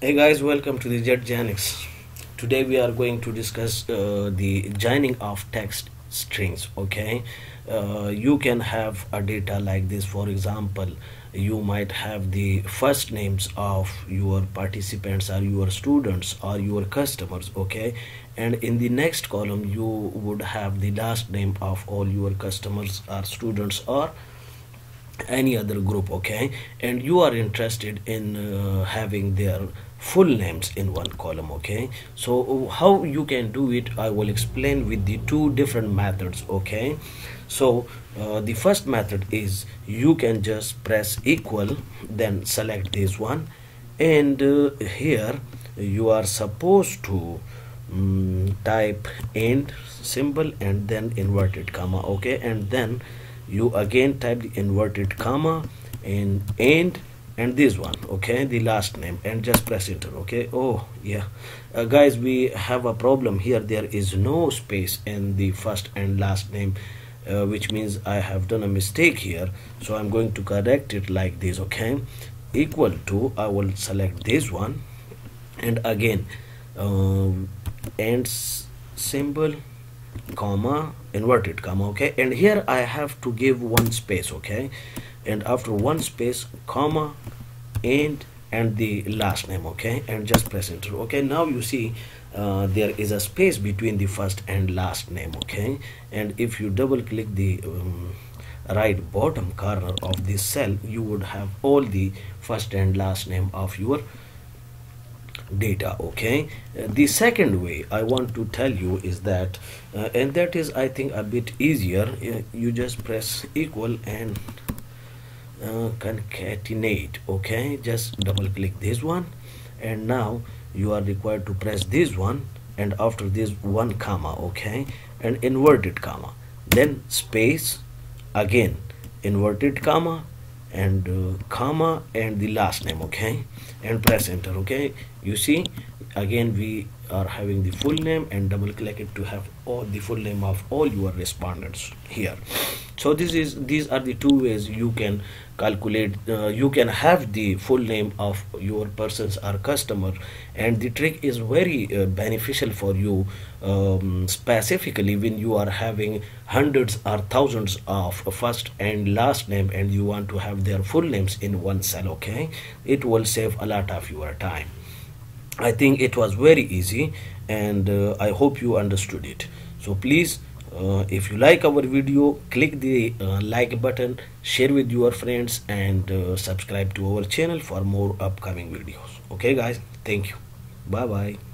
Hey guys, welcome to the Jet Genix. Today we are going to discuss uh, the joining of text strings. Okay, uh, you can have a data like this. For example, you might have the first names of your participants or your students or your customers. Okay, and in the next column you would have the last name of all your customers or students or any other group okay? And you are interested in uh, having their full names in one column okay? So how you can do it i will explain with the two different methods okay? So uh, the first method is you can just press equal then select this one and uh, here you are supposed to um, type end symbol and then inverted comma okay? And then you again type the inverted comma and end and this one okay the last name and just press enter okay? Oh yeah. Uh, guys we have a problem here. There is no space in the first and last name uh, which means I have done a mistake here. So I'm going to correct it like this okay? Equal to I will select this one. And again um, ends symbol comma inverted comma okay? And here I have to give one space okay? And after one space comma and and the last name okay? And just press enter okay? Now you see uh, there is a space between the first and last name okay? And if you double click the um, right bottom corner of this cell you would have all the first and last name of your data okay? The second way i want to tell you is that uh, and that is i think a bit easier uh, you just press equal and uh, concatenate okay? Just double click this one and now you are required to press this one and after this one comma okay? And inverted comma. Then space again inverted comma and uh, comma and the last name okay? And press enter okay? You see again we are having the full name and double click it to have all the full name of all your respondents here. So this is these are the two ways you can calculate uh, you can have the full name of your persons or customer. And the trick is very uh, beneficial for you um, specifically when you are having hundreds or thousands of first and last name and you want to have their full names in one cell okay? It will save a lot of your time i think it was very easy and uh, i hope you understood it. So please uh, if you like our video click the uh, like button share with your friends and uh, subscribe to our channel for more upcoming videos. Okay guys. Thank you. Bye bye